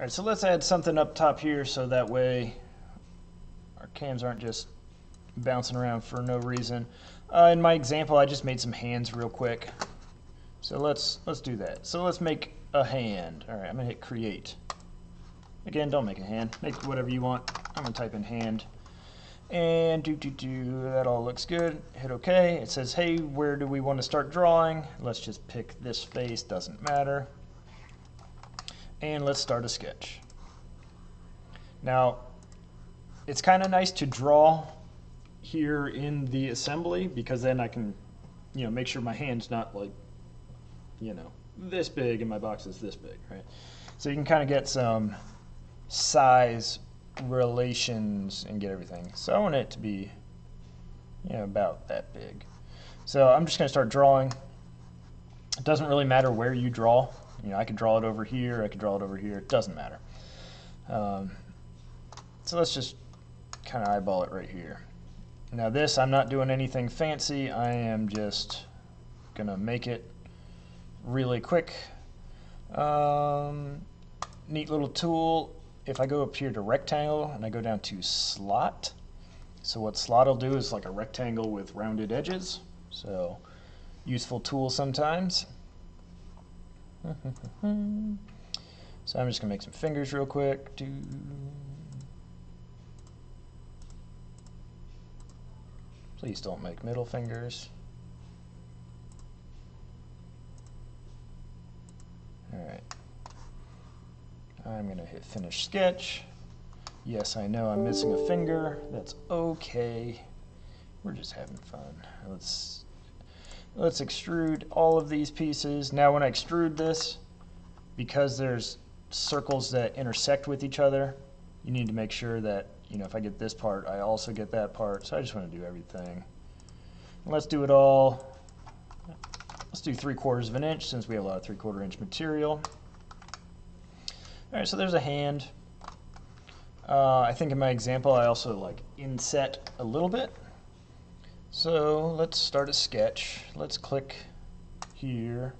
right, so let's add something up top here so that way our cams aren't just bouncing around for no reason. Uh, in my example, I just made some hands real quick. So let's let's do that. So let's make a hand. All right, I'm gonna hit create. Again, don't make a hand. Make whatever you want. I'm gonna type in hand. And do do do. That all looks good. Hit OK. It says, hey, where do we want to start drawing? Let's just pick this face. Doesn't matter. And let's start a sketch. Now, it's kind of nice to draw here in the assembly because then I can, you know, make sure my hand's not like, you know, this big and my box is this big, right? So you can kind of get some size relations and get everything. So I want it to be, you know, about that big. So I'm just going to start drawing. It doesn't really matter where you draw. You know, I could draw it over here, I could draw it over here. It doesn't matter. Um, so let's just kind of eyeball it right here. Now this, I'm not doing anything fancy. I am just gonna make it really quick. Um, neat little tool. If I go up here to rectangle and I go down to slot, so what slot will do is like a rectangle with rounded edges. So useful tool sometimes. so I'm just gonna make some fingers real quick. Do Please don't make middle fingers. Alright. I'm going to hit finish sketch. Yes, I know I'm missing a finger. That's okay. We're just having fun. Let's let's extrude all of these pieces. Now when I extrude this, because there's circles that intersect with each other, you need to make sure that you know, if I get this part, I also get that part. So I just want to do everything. Let's do it all. Let's do 3 quarters of an inch since we have a lot of 3 quarter inch material. All right, so there's a hand. Uh, I think in my example I also like inset a little bit. So let's start a sketch. Let's click here.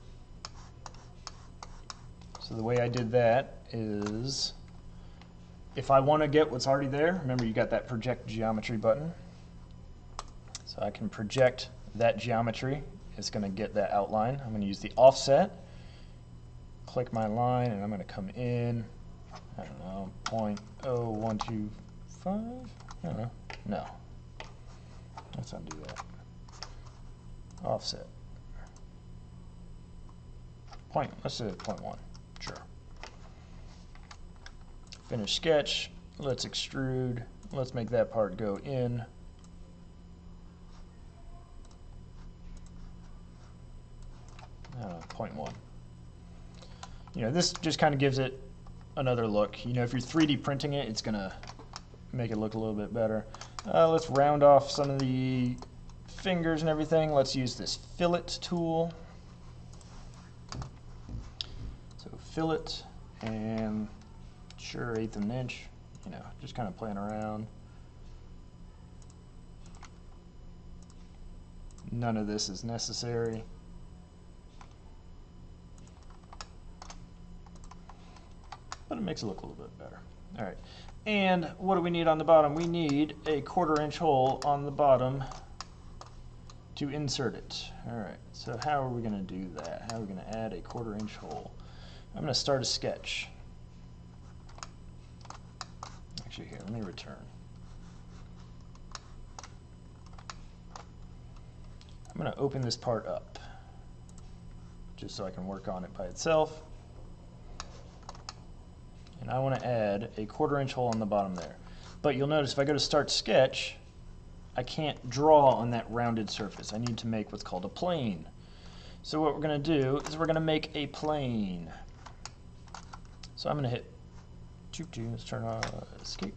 So the way I did that is if I want to get what's already there, remember you got that project geometry button. So I can project that geometry. It's going to get that outline. I'm going to use the offset, click my line, and I'm going to come in, I don't know, 0.0125? I don't know. No. Let's undo that. Offset. Point, let's say 0.1. Sure. Finish sketch. Let's extrude. Let's make that part go in. Uh, 0.1. You know, this just kind of gives it another look. You know, if you're 3D printing it, it's going to make it look a little bit better. Uh, let's round off some of the fingers and everything. Let's use this fillet tool. So fillet and sure, eighth of an inch, you know, just kind of playing around. None of this is necessary. But it makes it look a little bit better. All right. And what do we need on the bottom? We need a quarter inch hole on the bottom to insert it. All right, so how are we gonna do that? How are we gonna add a quarter inch hole? I'm gonna start a sketch. Actually, here, let me return. I'm going to open this part up just so I can work on it by itself. And I want to add a quarter inch hole on the bottom there. But you'll notice if I go to start sketch, I can't draw on that rounded surface. I need to make what's called a plane. So what we're going to do is we're going to make a plane. So I'm going to hit let's turn on escape.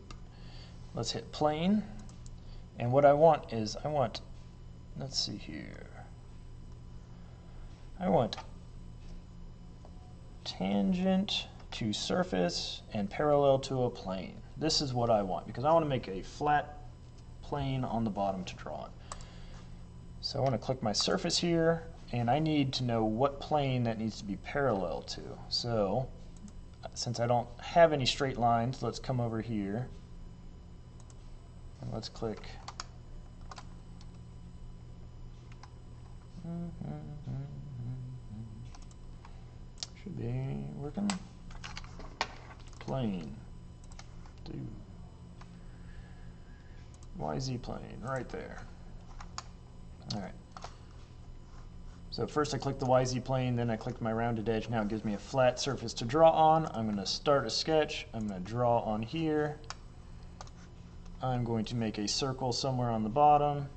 Let's hit plane. And what I want is, I want, let's see here. I want tangent to surface and parallel to a plane. This is what I want because I want to make a flat plane on the bottom to draw on. So I want to click my surface here and I need to know what plane that needs to be parallel to. So since I don't have any straight lines, let's come over here and let's click mm-hmm, mm-hmm, mm-hmm, should be working plane do YZ plane right there all right so first I click the YZ plane, then I click my rounded edge. Now it gives me a flat surface to draw on. I'm going to start a sketch. I'm going to draw on here. I'm going to make a circle somewhere on the bottom.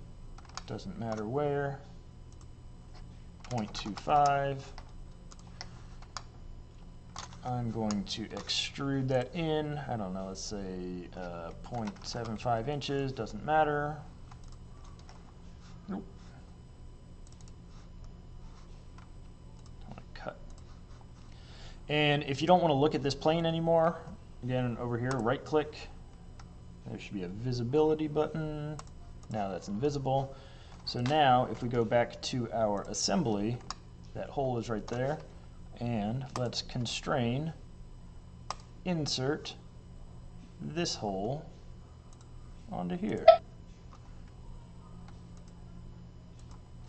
Doesn't matter where. 0.25. I'm going to extrude that in. I don't know, let's say uh, 0.75 inches. Doesn't matter. Nope. Cut. And if you don't want to look at this plane anymore, again over here, right click. There should be a visibility button. Now that's invisible. So now if we go back to our assembly, that hole is right there. And let's constrain, insert this hole onto here.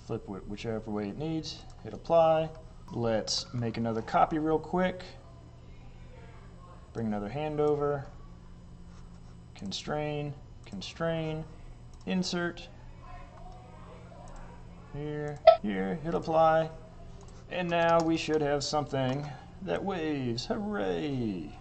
Flip it whichever way it needs, hit apply, Let's make another copy real quick. Bring another hand over. Constrain, constrain, insert. Here, here, hit apply. And now we should have something that waves. Hooray!